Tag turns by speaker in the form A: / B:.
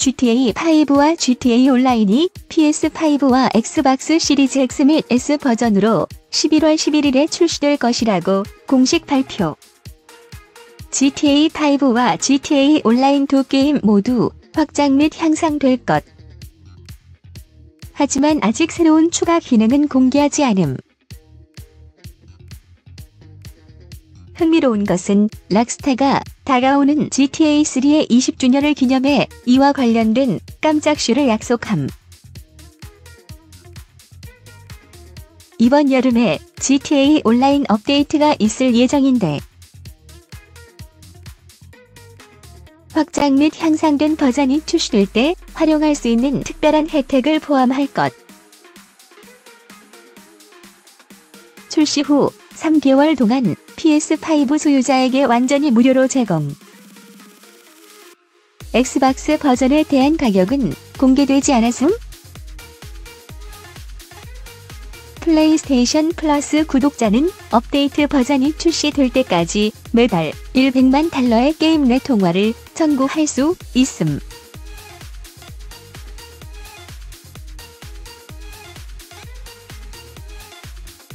A: GTA5와 GTA 온라인이 PS5와 엑스박스 시리즈 X 및 S 버전으로 11월 11일에 출시될 것이라고 공식 발표. GTA5와 GTA 온라인 두 게임 모두 확장 및 향상될 것. 하지만 아직 새로운 추가 기능은 공개하지 않음. 흥미로운 것은 락스타가 다가오는 GTA3의 20주년을 기념해 이와 관련된 깜짝 쇼를 약속함. 이번 여름에 GTA 온라인 업데이트가 있을 예정인데 확장 및 향상된 버전이 출시될 때 활용할 수 있는 특별한 혜택을 포함할 것. 출시 후 3개월 동안 PS5 소유자에게 완전히 무료로 제공. 엑스박스 버전에 대한 가격은 공개되지 않았음? 플레이스테이션 플러스 구독자는 업데이트 버전이 출시될 때까지 매달 100만 달러의 게임 내 통화를 청구할 수 있음.